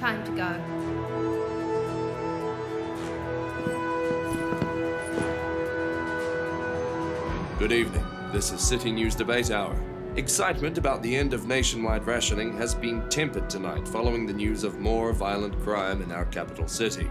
Time to go. Good evening. This is City News Debate Hour. Excitement about the end of nationwide rationing has been tempered tonight following the news of more violent crime in our capital city.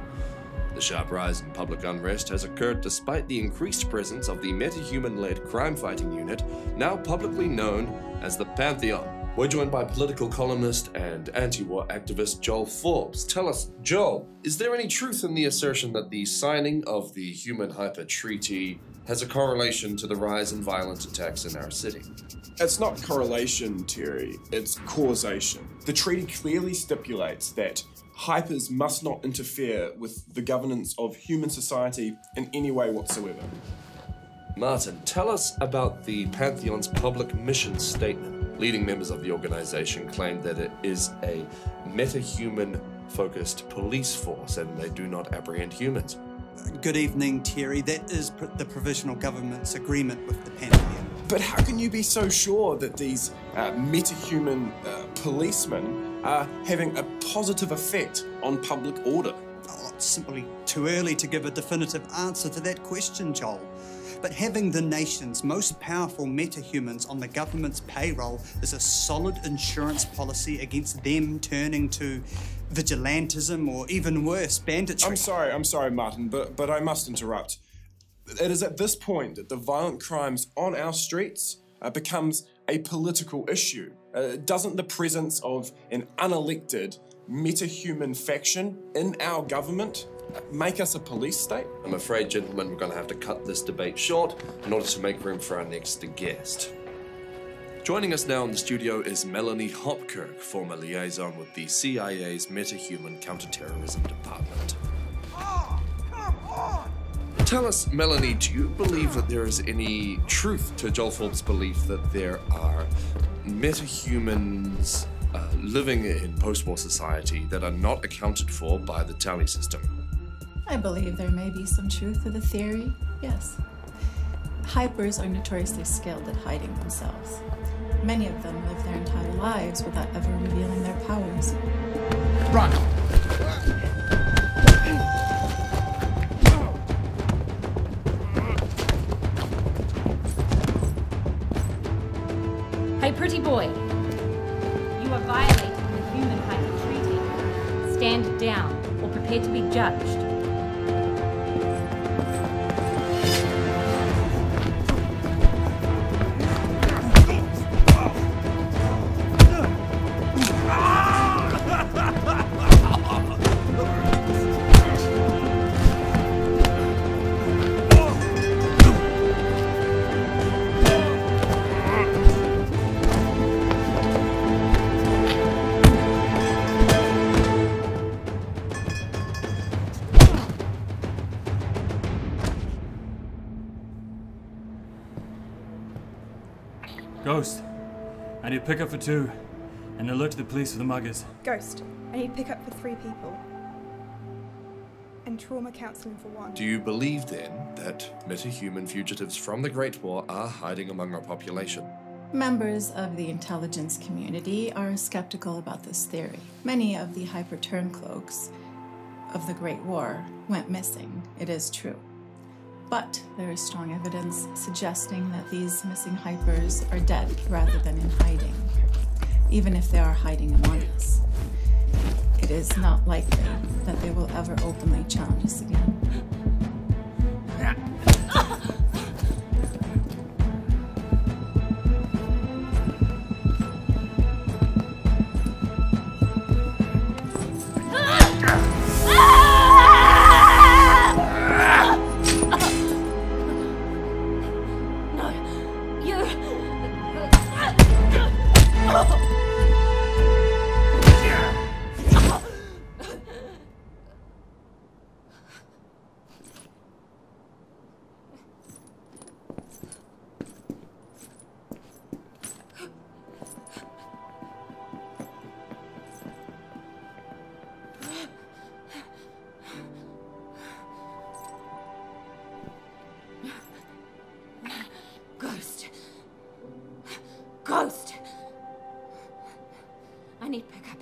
The sharp rise in public unrest has occurred despite the increased presence of the metahuman led crime fighting unit, now publicly known as the Pantheon. We're joined by political columnist and anti war activist Joel Forbes. Tell us, Joel, is there any truth in the assertion that the signing of the Human Hyper Treaty has a correlation to the rise in violent attacks in our city? It's not correlation, Terry, it's causation. The treaty clearly stipulates that hypers must not interfere with the governance of human society in any way whatsoever. Martin, tell us about the Pantheon's public mission statement. Leading members of the organization claim that it is a metahuman focused police force and they do not apprehend humans. Good evening, Terry. That is pr- the provisional government's agreement with the Pantheon. But how can you be so sure that these uh, metahuman uh, policemen are having a positive effect on public order? Oh, it's simply too early to give a definitive answer to that question, Joel. But having the nation's most powerful metahumans on the government's payroll is a solid insurance policy against them turning to vigilantism or even worse, banditry. I'm sorry, I'm sorry, Martin, but, but I must interrupt. It is at this point that the violent crimes on our streets uh, becomes a political issue. Uh, doesn't the presence of an unelected metahuman faction in our government make us a police state? I'm afraid, gentlemen, we're going to have to cut this debate short in order to make room for our next guest. Joining us now in the studio is Melanie Hopkirk, former liaison with the CIA's Metahuman Counterterrorism Department. Tell us, Melanie, do you believe that there is any truth to Joel Forbes' belief that there are metahumans uh, living in post war society that are not accounted for by the tally system? I believe there may be some truth to the theory, yes. Hypers are notoriously skilled at hiding themselves. Many of them live their entire lives without ever revealing their powers. Run! Hey, pretty boy. You are violating the Human Hyper Treaty. Stand down or prepare to be judged. Ghost, I need pickup for two, and alert the police for the muggers. Ghost, I need pickup for three people. And trauma counselling for one. Do you believe then that metahuman fugitives from the Great War are hiding among our population? Members of the intelligence community are skeptical about this theory. Many of the hyper turncloaks of the Great War went missing, it is true. But there is strong evidence suggesting that these missing hypers are dead rather than in hiding, even if they are hiding among us. It is not likely that they will ever openly challenge us again. Ghost. I need pickup.